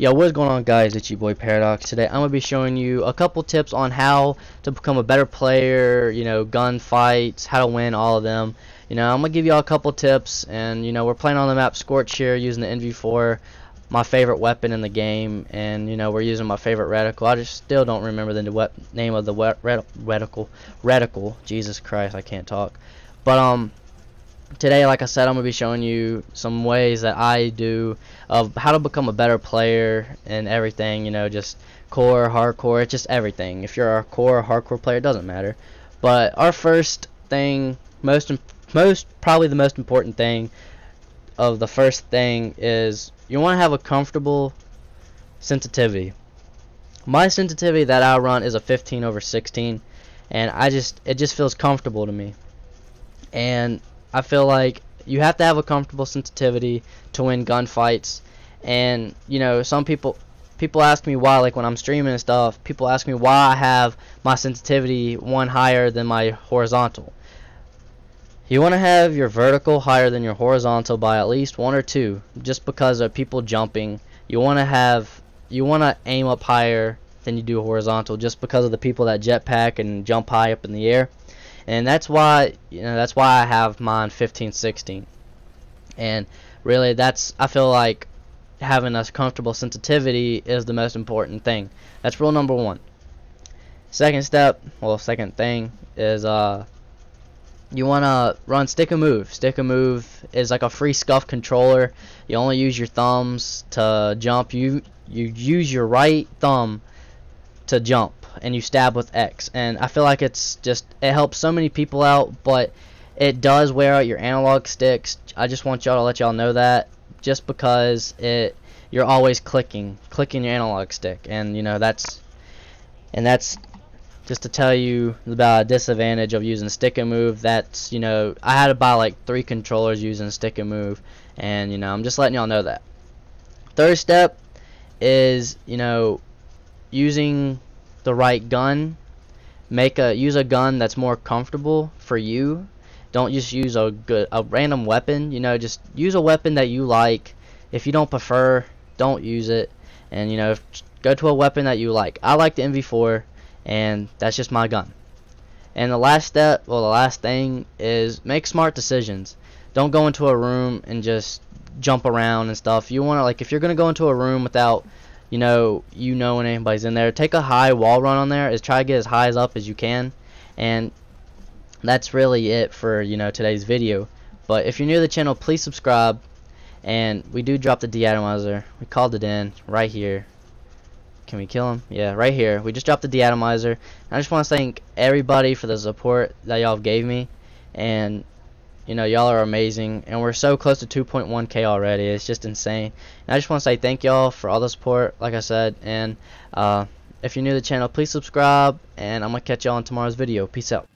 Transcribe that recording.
Yo, what's going on guys, it's your boy Paradox. Today I'm going to be showing you a couple tips on how to become a better player, you know, gunfights, how to win, all of them. You know, I'm going to give you all a couple tips, and you know, we're playing on the map Scorch here using the NV4, my favorite weapon in the game, and you know, we're using my favorite reticle. I just still don't remember the name of the reticle. Reticle, Jesus Christ, I can't talk. But, um, today like I said I'm gonna be showing you some ways that I do of how to become a better player and everything you know just core hardcore it's just everything. If you're a core hardcore player it doesn't matter. But our first thing most most probably the most important thing of the first thing is you want to have a comfortable sensitivity. My sensitivity that I run is a 15 over 16 and I just it just feels comfortable to me. And I feel like you have to have a comfortable sensitivity to win gunfights. And you know some people people ask me why like when I'm streaming and stuff people ask me why I have my sensitivity one higher than my horizontal. You want to have your vertical higher than your horizontal by at least one or two just because of people jumping. You want to have you want to aim up higher than you do horizontal just because of the people that jetpack and jump high up in the air and that's why you know that's why I have mine 15 16 and really that's I feel like having a comfortable sensitivity is the most important thing. That's rule number one. Second step well second thing is uh you want to run stick and move. Stick and move is like a free SCUF controller. You only use your thumbs to jump. You you use your right thumb to jump and you stab with X. And I feel like it's just it helps so many people out but it does wear out your analog sticks. I just want y'all to let y'all know that just because it you're always clicking clicking your analog stick. And you know that's and that's just to tell you about a disadvantage of using stick and move. That's you know I had to buy like three controllers using stick and move. And you know I'm just letting y'all know that. Third step is you know using the right gun. Make a use a gun that's more comfortable for you. Don't just use a good a random weapon you know just use a weapon that you like. If you don't prefer don't use it. And you know go to a weapon that you like. I like the NV4 and that's just my gun. And the last step well the last thing is make smart decisions. Don't go into a room and just jump around and stuff. You want to like if you're gonna go into a room without you know you know when anybody's in there. Take a high wall run on there is try to get as high as up as you can. And that's really it for you know today's video. But if you're new to the channel please subscribe. And we do drop the deatomizer. We called it in right here. Can we kill him? Yeah right here. We just dropped the deatomizer. I just want to thank everybody for the support that y'all gave me. And you know, y'all are amazing, and we're so close to 2.1k already. It's just insane. And I just want to say thank y'all for all the support, like I said, and uh, if you're new to the channel, please subscribe, and I'm going to catch y'all in tomorrow's video. Peace out.